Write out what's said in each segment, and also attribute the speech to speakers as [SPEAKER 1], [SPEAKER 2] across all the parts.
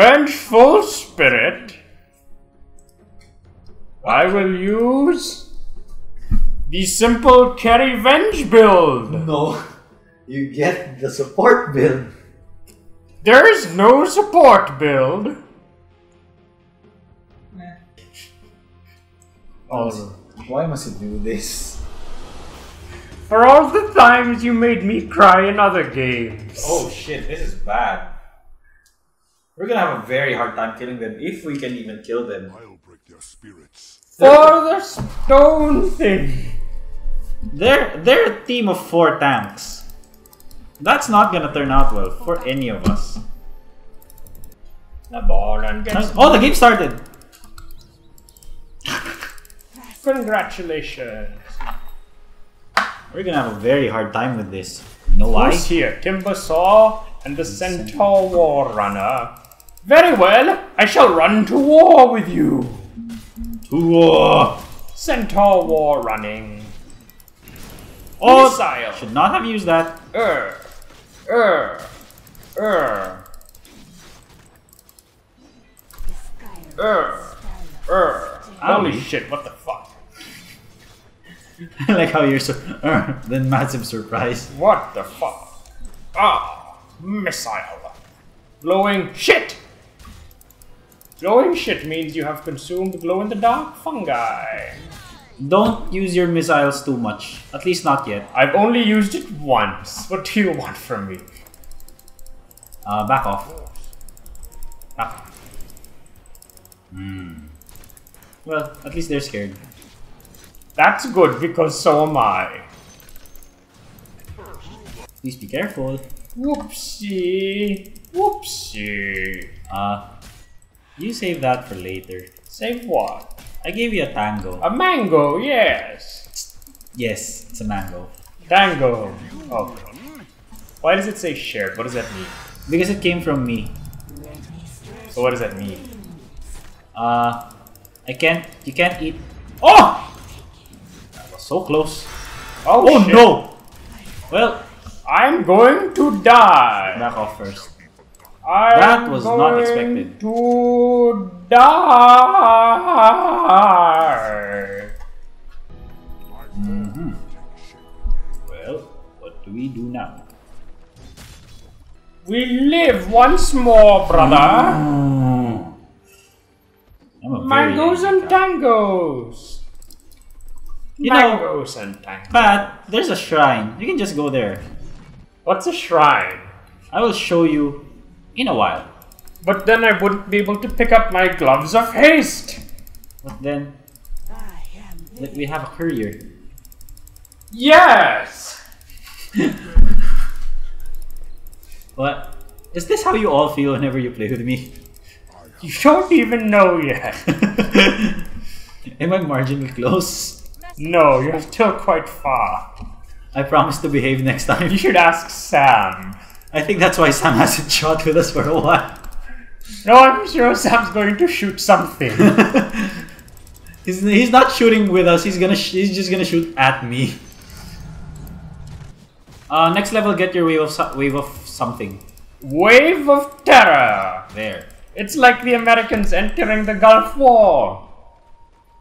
[SPEAKER 1] Vengeful Spirit. I will use the simple carry venge build.
[SPEAKER 2] No. You get the support build.
[SPEAKER 1] There's no support build.
[SPEAKER 2] Oh, why must you do this?
[SPEAKER 1] For all the times you made me cry in other games.
[SPEAKER 2] Oh shit, this is bad. We're gonna have a very hard time killing them if we can even kill them.
[SPEAKER 3] I'll break their spirits.
[SPEAKER 1] For the stone thing.
[SPEAKER 2] They're they're a team of four tanks. That's not gonna turn out well for any of us.
[SPEAKER 1] The ball and gets.
[SPEAKER 2] Oh, the game started.
[SPEAKER 1] Congratulations.
[SPEAKER 2] We're gonna have a very hard time with this. No know why?
[SPEAKER 1] Who's here? Timbersaw and the Centaur War Runner. Very well, I shall run to war with you.
[SPEAKER 2] To war.
[SPEAKER 1] Centaur War Running.
[SPEAKER 2] Oh,
[SPEAKER 1] Missile.
[SPEAKER 2] should not have used that.
[SPEAKER 1] Er. Er. Er. Er. Er. Holy shit, what the fuck?
[SPEAKER 2] I like how you're so Er, then massive surprise.
[SPEAKER 1] What the fuck? Ah, missile. Blowing shit! Glowing shit means you have consumed glow in the dark fungi.
[SPEAKER 2] Don't use your missiles too much. At least not yet.
[SPEAKER 1] I've only used it once. What do you want from me?
[SPEAKER 2] Uh, back off. Back off. Hmm. Well, at least they're scared.
[SPEAKER 1] That's good because so am I.
[SPEAKER 2] Please be careful.
[SPEAKER 1] Whoopsie. Whoopsie.
[SPEAKER 2] Uh, you save that for later.
[SPEAKER 1] Save what?
[SPEAKER 2] I gave you a tango.
[SPEAKER 1] A mango, yes.
[SPEAKER 2] Yes, it's a mango.
[SPEAKER 1] Tango. Oh. Why does it say shared? What does that mean?
[SPEAKER 2] Because it came from me.
[SPEAKER 1] So what does that mean?
[SPEAKER 2] Uh, I can't. You can't eat. Oh! That was so close.
[SPEAKER 1] Oh,
[SPEAKER 2] Oh
[SPEAKER 1] shit.
[SPEAKER 2] no! Well,
[SPEAKER 1] I'm going to die.
[SPEAKER 2] back off first.
[SPEAKER 1] I'm
[SPEAKER 2] That was not expected.
[SPEAKER 1] To die.
[SPEAKER 2] hmm Well, what do we do now?
[SPEAKER 1] We live once more, brother.
[SPEAKER 2] Very
[SPEAKER 1] Mangoes and tangos.
[SPEAKER 2] You know-
[SPEAKER 1] Mangoes and tangos.
[SPEAKER 2] But there's a shrine. You can just go there.
[SPEAKER 1] What's a shrine?
[SPEAKER 2] I will show you in a while.
[SPEAKER 1] But then I wouldn't be able to pick up my gloves of haste.
[SPEAKER 2] But then we have a courier.
[SPEAKER 1] Yes.
[SPEAKER 2] What? Is this how you all feel whenever you play with me?
[SPEAKER 1] You don't even know yet.
[SPEAKER 2] Am I marginally close?
[SPEAKER 1] No, you're still quite far.
[SPEAKER 2] I promise to behave next time.
[SPEAKER 1] You should ask Sam.
[SPEAKER 2] I think that's why Sam hasn't shot with us for a while.
[SPEAKER 1] No, I'm sure Sam's going to shoot something.
[SPEAKER 2] he's, he's not shooting with us. He's gonna sh- he's just gonna shoot at me. Uh, next level, get your wave of wave of something.
[SPEAKER 1] Wave of terror.
[SPEAKER 2] There.
[SPEAKER 1] It's like the Americans entering the Gulf War.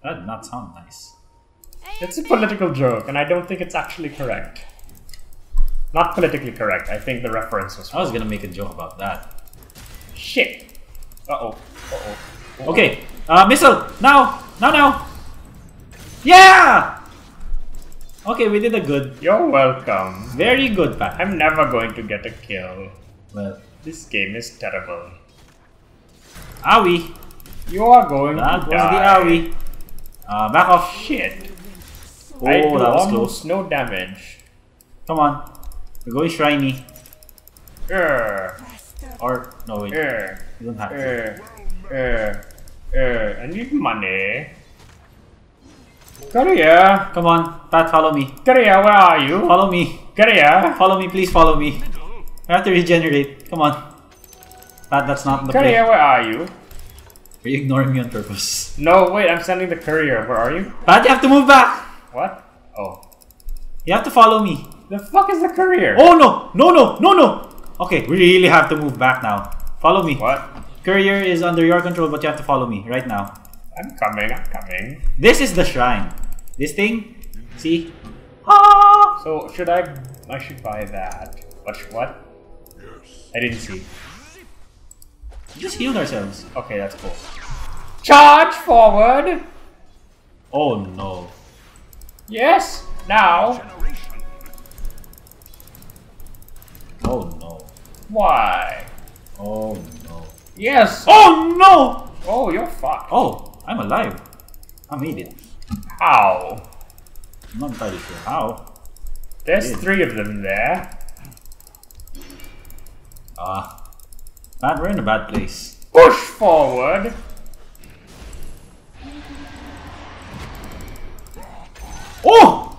[SPEAKER 2] That did not sound nice.
[SPEAKER 1] It's a political joke, and I don't think it's actually correct. Not politically correct. I think the reference was.
[SPEAKER 2] I was gonna make a joke about that.
[SPEAKER 1] Shit. Uh oh. Uh oh.
[SPEAKER 2] Okay, uh, missile now, now, now. Yeah. Okay, we did a good,
[SPEAKER 1] You're welcome.
[SPEAKER 2] very good path.
[SPEAKER 1] I'm never going to get a kill.
[SPEAKER 2] Well,
[SPEAKER 1] This game is terrible.
[SPEAKER 2] owie.
[SPEAKER 1] You are going
[SPEAKER 2] That
[SPEAKER 1] to die.
[SPEAKER 2] the owie. Uh, back off.
[SPEAKER 1] Shit.
[SPEAKER 2] Oh,
[SPEAKER 1] I
[SPEAKER 2] that was close.
[SPEAKER 1] no damage.
[SPEAKER 2] Come on, we're going shiny.
[SPEAKER 1] Urgh.
[SPEAKER 2] Or er. no, wait,
[SPEAKER 1] Urgh.
[SPEAKER 2] you don't have to.
[SPEAKER 1] Urgh. Urgh. Urgh. I need money. Korea.
[SPEAKER 2] Come on, Pat, follow me.
[SPEAKER 1] Korea, where are you?
[SPEAKER 2] Follow me.
[SPEAKER 1] Korea.
[SPEAKER 2] Follow me, please follow me. I have to regenerate. Come on. Pat, that's not the play.
[SPEAKER 1] Where are you?
[SPEAKER 2] Are you ignoring me on purpose?
[SPEAKER 1] No, wait, I'm sending the courier. Where are you?
[SPEAKER 2] Pat, you have to move back.
[SPEAKER 1] What? Oh.
[SPEAKER 2] You have to follow me.
[SPEAKER 1] The fuck is the courier?
[SPEAKER 2] Oh no, no, no, no, no. Okay, we really have to move back now. Follow me.
[SPEAKER 1] What?
[SPEAKER 2] Courier is under your control, but you have to follow me right now.
[SPEAKER 1] I'm coming, I'm coming.
[SPEAKER 2] This is the shrine. This thing, see? Ah!
[SPEAKER 1] So should I I should buy that. What what?
[SPEAKER 3] Yes.
[SPEAKER 1] I didn't see.
[SPEAKER 2] Just healed ourselves.
[SPEAKER 1] Okay, that's cool. Charge forward!
[SPEAKER 2] Oh no.
[SPEAKER 1] Yes! Now!
[SPEAKER 2] Oh no.
[SPEAKER 1] Why?
[SPEAKER 2] Oh no.
[SPEAKER 1] Yes!
[SPEAKER 2] Oh no!
[SPEAKER 1] Oh, you're fucked.
[SPEAKER 2] Oh, I'm alive. I'm it.
[SPEAKER 1] How?
[SPEAKER 2] I'm not entirely sure how.
[SPEAKER 1] There's three of them there.
[SPEAKER 2] Ah. bad. we're in a bad place.
[SPEAKER 1] Push forward!
[SPEAKER 2] Oh!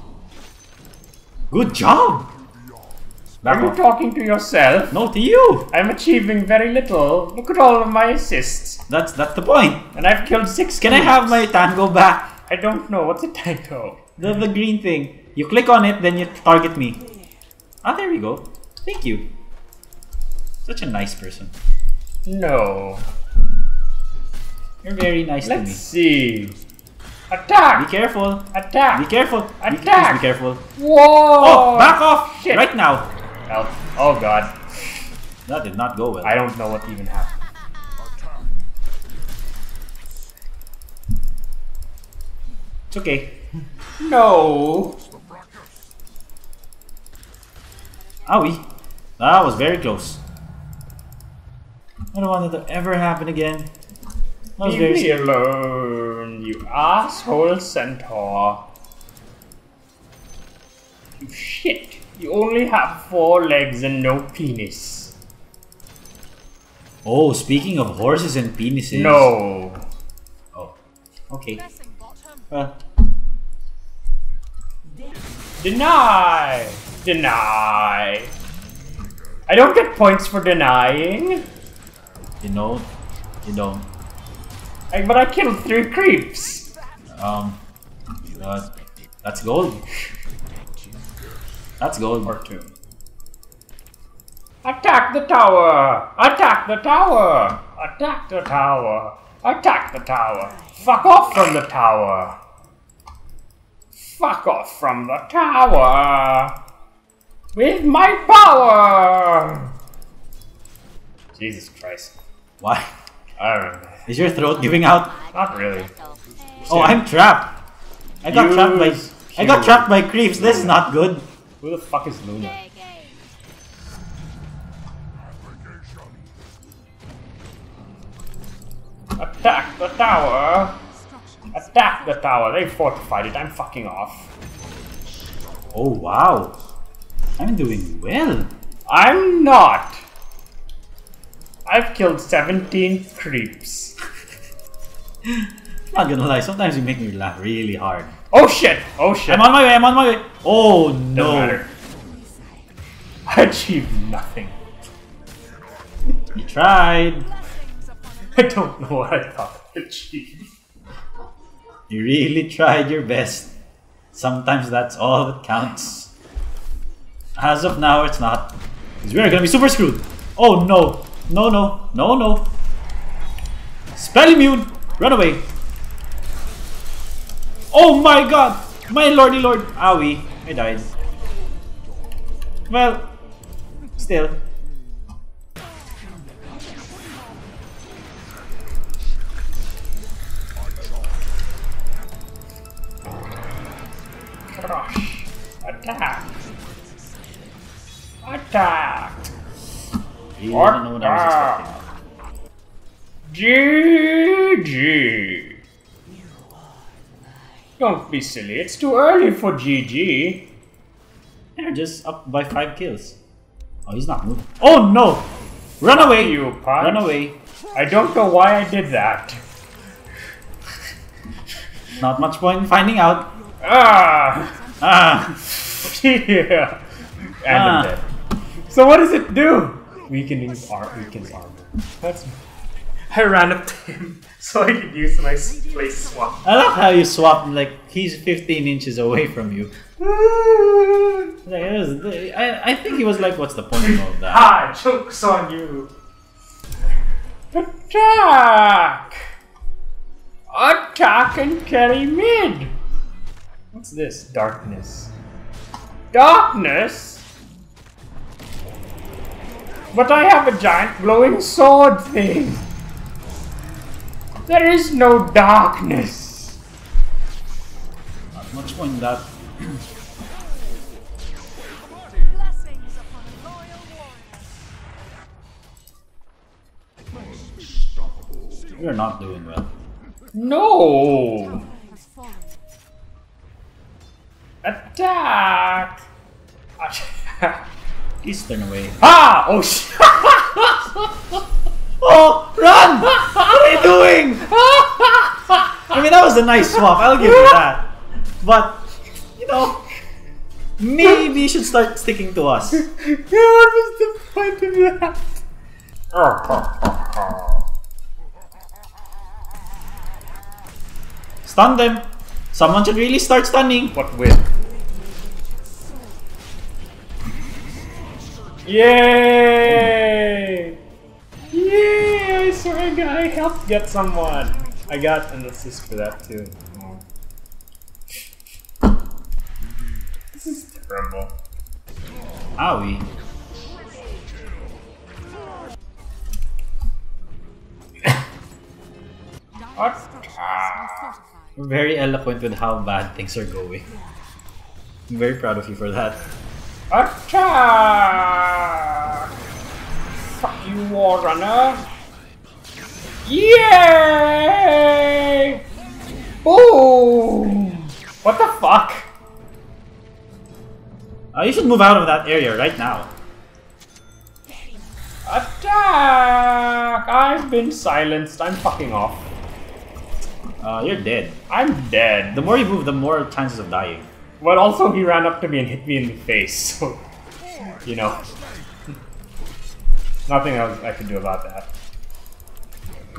[SPEAKER 2] Good job! Back
[SPEAKER 1] Are you talking to yourself?
[SPEAKER 2] No, to you!
[SPEAKER 1] I'm achieving very little. Look at all of my assists.
[SPEAKER 2] That's that's the point.
[SPEAKER 1] And I've killed six
[SPEAKER 2] Can I have my tango back?
[SPEAKER 1] I don't know. What's a tango?
[SPEAKER 2] The, the green thing. You click on it, then you target me. Ah, there we go. Thank you. Such a nice person.
[SPEAKER 1] No.
[SPEAKER 2] You're very nice
[SPEAKER 1] Let's
[SPEAKER 2] to me.
[SPEAKER 1] see. Attack!
[SPEAKER 2] Be careful.
[SPEAKER 1] Attack!
[SPEAKER 2] Be careful.
[SPEAKER 1] Attack!
[SPEAKER 2] Be, be careful.
[SPEAKER 1] Whoa!
[SPEAKER 2] Oh, back off!
[SPEAKER 1] Shit.
[SPEAKER 2] Right now.
[SPEAKER 1] Help. Oh god.
[SPEAKER 2] That did not go well.
[SPEAKER 1] I don't know what even happened.
[SPEAKER 2] It's okay.
[SPEAKER 1] No!
[SPEAKER 3] The brackets.
[SPEAKER 2] Owie. That was very close. I don't want that to ever happen again. That was
[SPEAKER 1] Leave
[SPEAKER 2] very
[SPEAKER 1] me alone, you asshole centaur. You shit. You only have four legs and no penis.
[SPEAKER 2] Oh, speaking of horses and penises.
[SPEAKER 1] No.
[SPEAKER 2] Oh. Okay.
[SPEAKER 4] Pressing bottom.
[SPEAKER 2] Well,
[SPEAKER 1] Deny! Deny! I don't get points for denying,
[SPEAKER 2] you know, you don't.
[SPEAKER 1] I, but I killed three creeps.
[SPEAKER 2] Um, uh, that's gold. That's gold.
[SPEAKER 1] Or two. Attack the tower! Attack the tower! Attack the tower! Attack the tower! Fuck off from the tower! Fuck off from the tower! With my power! Jesus Christ.
[SPEAKER 2] Why?
[SPEAKER 1] I don't know.
[SPEAKER 2] Is your throat giving out?
[SPEAKER 1] Not really.
[SPEAKER 2] Oh, I'm trapped. I got trapped by. I got trapped by creeps. This is not good.
[SPEAKER 1] Who the fuck is Luna?
[SPEAKER 4] Gay, gay.
[SPEAKER 3] Application.
[SPEAKER 1] Attack the tower! Attack the tower! They fortified it. I'm fucking off.
[SPEAKER 2] Oh wow, I'm doing well.
[SPEAKER 1] I'm not! I've killed 17 creeps.
[SPEAKER 2] Not gonna lie, sometimes you make me laugh really hard.
[SPEAKER 1] Oh shit! Oh shit!
[SPEAKER 2] I'm on my way. I'm on my way. Oh no!
[SPEAKER 1] I achieved nothing.
[SPEAKER 2] You tried.
[SPEAKER 1] I don't know what I thought I achieved.
[SPEAKER 2] You really tried your best. Sometimes that's all that counts. As of now, it's not. Because we're gonna be super screwed. Oh no! No, no, no, no. Spell immune! Run away! Oh my god! My lordy lord! Ah, Owie, I died. Well, still.
[SPEAKER 1] Crush. Attack. Attack.
[SPEAKER 2] Really don't know what I was expecting.
[SPEAKER 1] GG. Don't be silly. It's too early for GG.
[SPEAKER 2] They're just up by five kills. Oh, he's not moving. Oh no! Run away!
[SPEAKER 1] you, punch.
[SPEAKER 2] Run away!
[SPEAKER 1] I don't know why I did that.
[SPEAKER 2] Not much point in finding out.
[SPEAKER 1] Ah!
[SPEAKER 2] Ah!
[SPEAKER 1] yeah. And
[SPEAKER 2] Ah.
[SPEAKER 1] I'm dead. So what does it do? Weakening ar- weakens armor. That's. I ran up to him so I could use my place swap.
[SPEAKER 2] I love how you swap like he's 15 inches away from you. Like, was- I, I think he was like, what's the point of that?
[SPEAKER 1] ah, jokes on you. Attack! Attack and carry mid! What's this? Darkness. Darkness? But I have a giant glowing sword thing! There is no darkness!
[SPEAKER 2] Not much point in that.
[SPEAKER 4] Blessings upon a loyal warrior.
[SPEAKER 2] You're not doing well.
[SPEAKER 1] No! Attack! Attack!
[SPEAKER 2] Please turn away.
[SPEAKER 1] Ah! Oh shit!
[SPEAKER 2] Oh, run! what are you doing? I mean, that was a nice swap. I'll give you that. But, you know, maybe you should start sticking to us.
[SPEAKER 1] what was the point of that?
[SPEAKER 2] Stun them. Someone should really start stunning.
[SPEAKER 1] What with? Yay! Yay! I saw a guy helped get someone. I got an assist for that too. Oh. This is terrible.
[SPEAKER 2] Owie.
[SPEAKER 4] Are.
[SPEAKER 2] Very eloquent with how bad things are going. I'm very proud of you for that.
[SPEAKER 1] Attack! You, War Runner! Yay! Boom! What the fuck?
[SPEAKER 2] Uh, you should move out of that area right now.
[SPEAKER 1] Attack! I've been silenced. I'm fucking off.
[SPEAKER 2] Uh, you're dead.
[SPEAKER 1] I'm dead.
[SPEAKER 2] The more you move, the more chances of dying.
[SPEAKER 1] But also, he ran up to me and hit me in the face, so. You know. Nothing else I can do about that.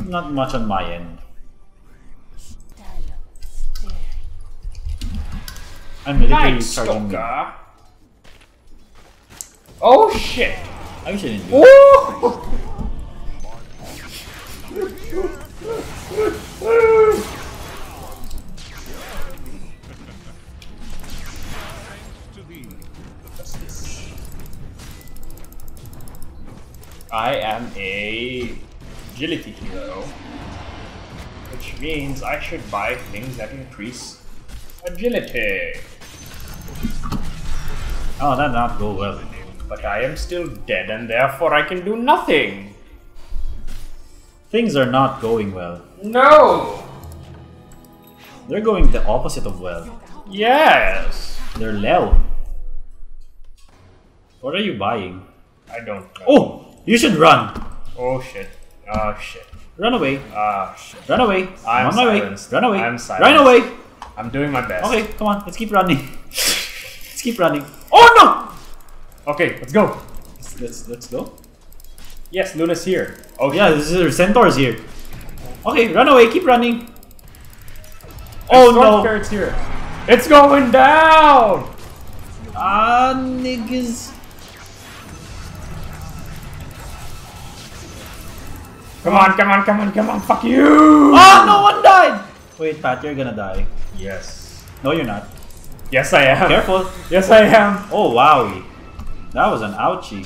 [SPEAKER 2] Not much on my end. I'm literally
[SPEAKER 1] Night
[SPEAKER 2] charging you.
[SPEAKER 1] Stalker! Oh shit!
[SPEAKER 2] I wish I didn't do that.
[SPEAKER 1] I am a agility hero, which means I should buy things that increase agility.
[SPEAKER 2] Oh, that did not go well.
[SPEAKER 1] But I am still dead, and therefore I can do nothing.
[SPEAKER 2] Things are not going well.
[SPEAKER 1] No.
[SPEAKER 2] They're going the opposite of well.
[SPEAKER 1] Yes.
[SPEAKER 2] They're low. What are you buying?
[SPEAKER 1] I don't know.
[SPEAKER 2] Oh! You should run!
[SPEAKER 1] Oh shit. Oh shit.
[SPEAKER 2] Run away.
[SPEAKER 1] Ah shit.
[SPEAKER 2] Run away.
[SPEAKER 1] I'm
[SPEAKER 2] on my way. Run away.
[SPEAKER 1] I'm
[SPEAKER 2] Run away.
[SPEAKER 1] I'm doing my best.
[SPEAKER 2] Okay, come on. Let's keep running. let's keep running. Oh no!
[SPEAKER 1] Okay, let's go.
[SPEAKER 2] Let's, let's, let's go.
[SPEAKER 1] Yes, Luna's here. Oh
[SPEAKER 2] Yeah,
[SPEAKER 1] shit.
[SPEAKER 2] this is centaurs here. Okay, run away. Keep running.
[SPEAKER 1] Oh
[SPEAKER 2] no!
[SPEAKER 1] Spirit's here. It's going down.
[SPEAKER 2] Ah, niggas.
[SPEAKER 1] Come on, come on, come on, come on. Fuck you.
[SPEAKER 2] Ah, no one died! Wait, Pat, you're gonna die.
[SPEAKER 1] Yes.
[SPEAKER 2] No, you're not.
[SPEAKER 1] Yes, I am.
[SPEAKER 2] Careful.
[SPEAKER 1] Yes, I am.
[SPEAKER 2] Oh, wowie. That was an ouchie.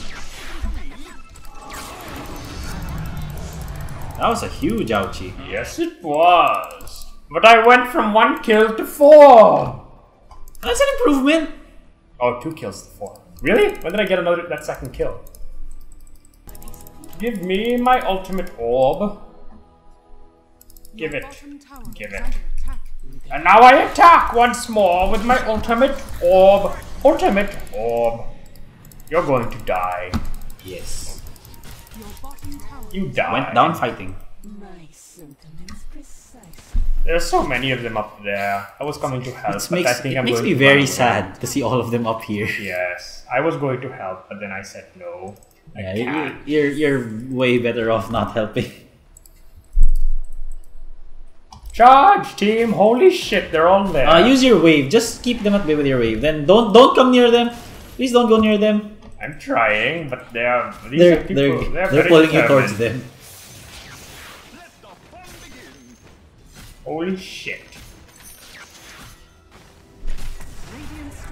[SPEAKER 2] That was a huge ouchie.
[SPEAKER 1] Yes, it was. But I went from one kill to four.
[SPEAKER 2] That's an improvement.
[SPEAKER 1] Oh, two kills to four. Really? When did I get another that second kill? Give me my ultimate orb. Give it. Give it. And now I attack once more with my ultimate orb. Ultimate orb. You're going to die.
[SPEAKER 2] Yes.
[SPEAKER 4] Your bottom tower
[SPEAKER 1] You die.
[SPEAKER 2] Went down fighting.
[SPEAKER 5] My sentiments precisely.
[SPEAKER 1] There's so many of them up there. I was coming to help,
[SPEAKER 2] It
[SPEAKER 1] but I
[SPEAKER 2] makes,
[SPEAKER 1] think
[SPEAKER 2] it
[SPEAKER 1] I'm
[SPEAKER 2] makes
[SPEAKER 1] going
[SPEAKER 2] me
[SPEAKER 1] to
[SPEAKER 2] very
[SPEAKER 1] run away.
[SPEAKER 2] sad to see all of them up here.
[SPEAKER 1] Yes, I was going to help, but then I said no.
[SPEAKER 2] Yeah,
[SPEAKER 1] can't.
[SPEAKER 2] you- you're, you're way better off not helping.
[SPEAKER 1] Charge team! Holy shit, they're all there.
[SPEAKER 2] Uh, use your wave. Just keep them at bay with your wave. Then don't don't come near them. Please don't go near them.
[SPEAKER 1] I'm trying, but they are these
[SPEAKER 2] They're
[SPEAKER 1] are people.
[SPEAKER 2] they're
[SPEAKER 1] They're,
[SPEAKER 2] they're,
[SPEAKER 1] very
[SPEAKER 2] pulling you towards them.
[SPEAKER 1] Holy shit.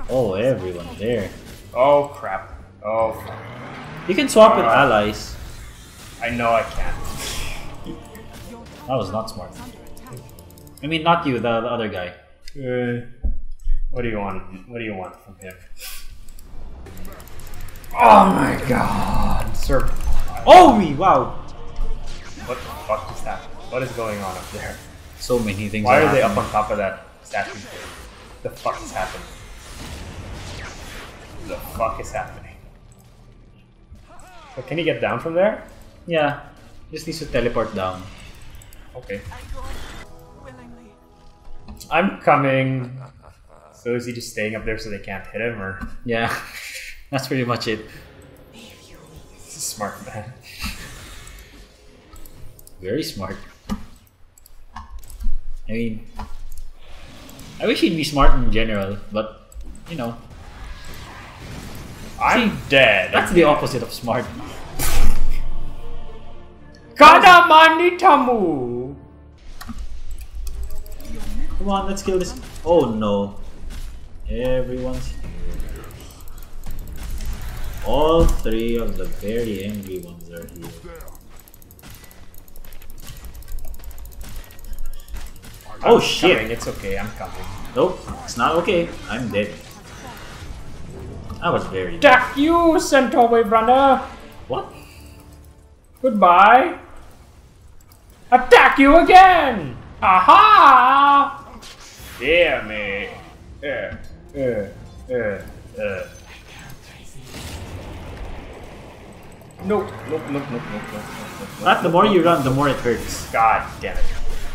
[SPEAKER 2] Oh, everyone's there.
[SPEAKER 1] Oh crap. Oh fuck.
[SPEAKER 2] You can swap with
[SPEAKER 1] Uh,
[SPEAKER 2] allies.
[SPEAKER 1] I know I can't.
[SPEAKER 2] That was not smart.
[SPEAKER 4] is under attack.
[SPEAKER 2] I mean, not you, the, the other guy.
[SPEAKER 1] Uh, what do you want? What do you want from him? Oh my god, sir.
[SPEAKER 2] Oh, me, wow.
[SPEAKER 1] What the fuck is that? What is going on up there?
[SPEAKER 2] So many things.
[SPEAKER 1] Why are they up on top of that statue? The fuck is happening? The fuck is happening? But can he get down from there?
[SPEAKER 2] Yeah, just needs to teleport down.
[SPEAKER 1] Okay. I'm coming. So is he just staying up there so they can't hit him, or
[SPEAKER 2] Yeah, that's pretty much it.
[SPEAKER 1] he's a smart man?
[SPEAKER 2] Very smart. I mean, I wish he'd be smart in general, but you know,
[SPEAKER 1] I'm dead.
[SPEAKER 2] that's the opposite of smart.
[SPEAKER 1] Kadamani Tamu!
[SPEAKER 2] Come on, let's kill this. Oh no, everyone's here. All three of the very angry ones are here. Oh
[SPEAKER 1] I'm
[SPEAKER 2] shit!
[SPEAKER 1] coming, It's okay, I'm coming.
[SPEAKER 2] Nope, it's not okay. I'm dead. I was very dead.
[SPEAKER 1] Attack you, Centaur Wave Runner!
[SPEAKER 2] What?
[SPEAKER 1] Goodbye! Attack you again! Aha! Dear me. Uh, uh, uh, uh. Nope, nope, nope, nope, nope, nope, nope, nope.
[SPEAKER 2] Not the more you run, the more it hurts.
[SPEAKER 1] God damn it.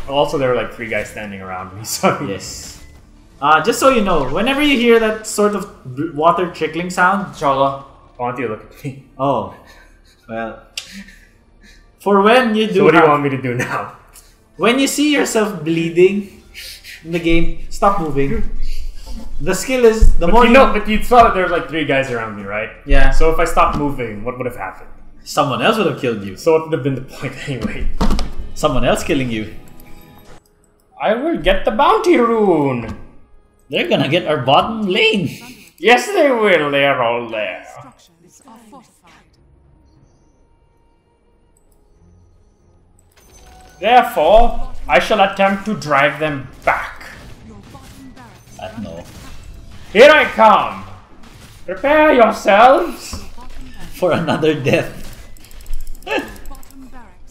[SPEAKER 1] Also, there were like three guys standing around me, so.
[SPEAKER 2] Yes. Uh, just so you know, whenever you hear that sort of water trickling sound,
[SPEAKER 1] Cholo, I want you to look at me?
[SPEAKER 2] oh, well, for when you do,
[SPEAKER 1] So, what do you want me to do now?
[SPEAKER 2] when you see yourself bleeding in the game, stop moving. The skill is the
[SPEAKER 1] But
[SPEAKER 2] more
[SPEAKER 1] you know, but you saw that there was like three guys around me, right?
[SPEAKER 2] yeah,
[SPEAKER 1] So, if I stopped moving, what would have happened?
[SPEAKER 2] someone else would have killed you.
[SPEAKER 1] So, what would have been the point anyway?
[SPEAKER 2] Someone else killing you.
[SPEAKER 1] I will get the bounty rune!
[SPEAKER 2] They're gonna get our bottom lane.
[SPEAKER 1] Yes, they will. They are all there.
[SPEAKER 4] Structures are fortified.
[SPEAKER 1] Therefore, I shall attempt to drive them back.
[SPEAKER 4] Your bottom barracks.
[SPEAKER 2] Uh, no.
[SPEAKER 1] Here I come. Prepare yourselves.
[SPEAKER 2] For another death.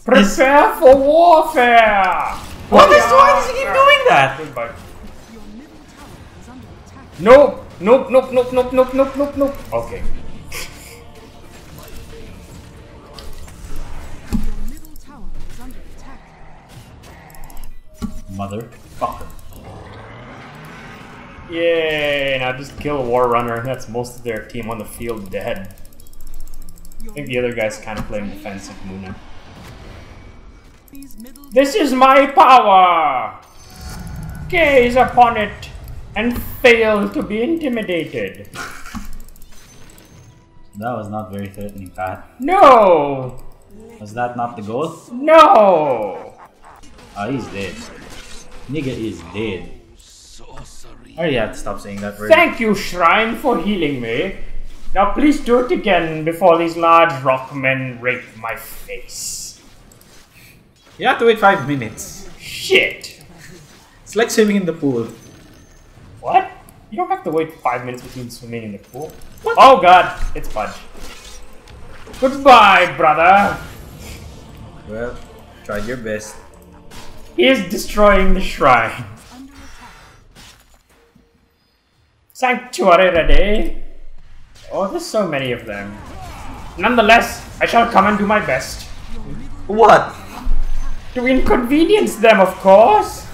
[SPEAKER 1] Prepare for warfare.
[SPEAKER 2] What is why does he keep doing that?
[SPEAKER 1] Goodbye. Nope! Nope, nope, nope, nope, nope, nope, nope, nope. Okay.
[SPEAKER 2] Motherfucker.
[SPEAKER 1] Yay, now just kill a war runner. That's most of their team on the field dead. I think the other guy's kind of playing defensive
[SPEAKER 4] Muna.
[SPEAKER 1] This is my power! Gaze upon it! And fail to be intimidated.
[SPEAKER 2] That was not very threatening, Pat.
[SPEAKER 1] No!
[SPEAKER 2] Was that not the goal?
[SPEAKER 1] No!
[SPEAKER 2] Ah, he's dead. Nigga is dead. I already have to stop saying that word.
[SPEAKER 1] Thank you, Shrine, for healing me. Now please do it again before these large rock men rape my face.
[SPEAKER 2] You have to wait five minutes.
[SPEAKER 1] Shit!
[SPEAKER 2] It's like swimming in the pool.
[SPEAKER 1] What? You don't have to wait five minutes between swimming in the pool. What? Oh god, it's Fudge. Goodbye, brother.
[SPEAKER 2] Well, tried your best.
[SPEAKER 1] He is destroying the shrine.
[SPEAKER 4] under attack.
[SPEAKER 1] Sanctuary ready. Oh, there's so many of them. Nonetheless, I shall come and do my best.
[SPEAKER 2] What?
[SPEAKER 1] To inconvenience them, of course.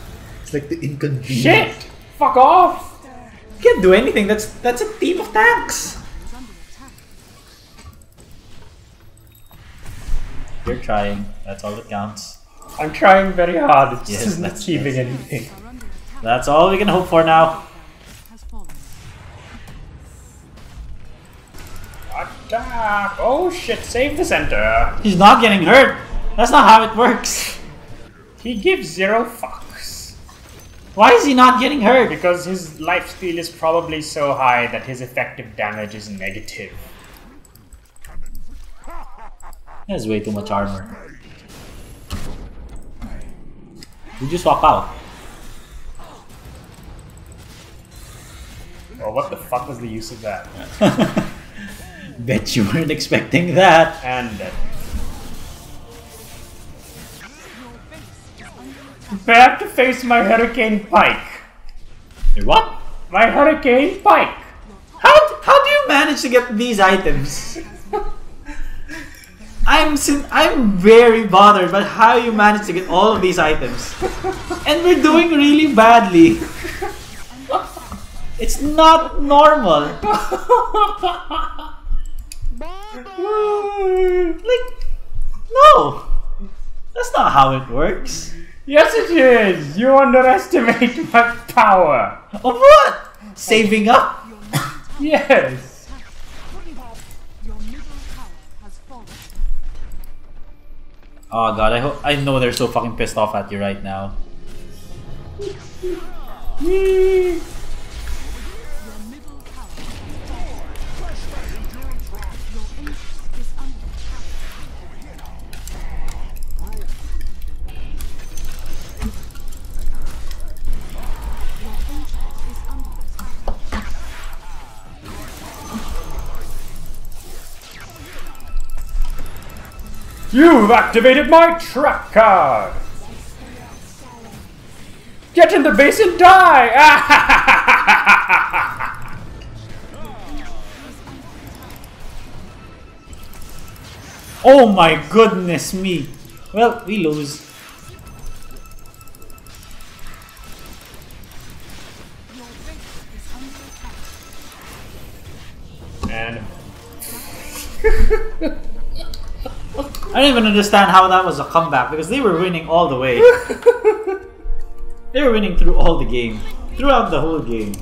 [SPEAKER 2] It's like the inconvenience.
[SPEAKER 1] Shit! Fuck off!
[SPEAKER 2] You can't do anything. That's that's a team of tanks.
[SPEAKER 4] Is under attack.
[SPEAKER 2] You're trying. That's all that counts.
[SPEAKER 1] I'm trying very hard. It's
[SPEAKER 2] Yes,
[SPEAKER 1] just not
[SPEAKER 2] that's-
[SPEAKER 1] achieving anything.
[SPEAKER 4] Are under attack.
[SPEAKER 2] That's all we can hope for now.
[SPEAKER 1] Attack! Oh shit, save the center.
[SPEAKER 2] He's not getting hurt. That's not how it works.
[SPEAKER 1] He gives zero fucks.
[SPEAKER 2] Why is he not getting hurt?
[SPEAKER 1] Because his life steal is probably so high that his effective damage is negative.
[SPEAKER 2] He has way too much armor. Did you swap out?
[SPEAKER 1] Well, what the fuck was the use of that?
[SPEAKER 2] Bet you weren't expecting that.
[SPEAKER 1] And dead. Prepare to face my Hurricane Pike.
[SPEAKER 2] Your what?
[SPEAKER 1] My Hurricane Pike!
[SPEAKER 2] How, how do you manage to get these items? I'm I'm very bothered by how you manage to get all of these items. And we're doing really badly. It's not normal. Like, no. That's not how it works.
[SPEAKER 1] Yes, it is! You underestimate my power!
[SPEAKER 2] Of what? Saving up?
[SPEAKER 1] Yes!
[SPEAKER 4] Your middle tower has fallen.
[SPEAKER 2] Oh god, I hope I know they're so fucking pissed off at you right now.
[SPEAKER 1] You've activated my trap card! Get in the base and die!
[SPEAKER 2] Oh my goodness me. Well, we lose.
[SPEAKER 1] And
[SPEAKER 2] I don't even understand how that was a comeback because they were winning all the way. they were winning through all the game. Throughout the whole game.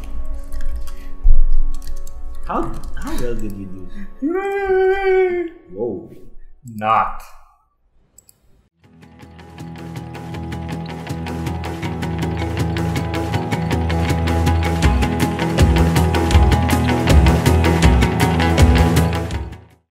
[SPEAKER 2] How how well did we do? Whoa.
[SPEAKER 1] not.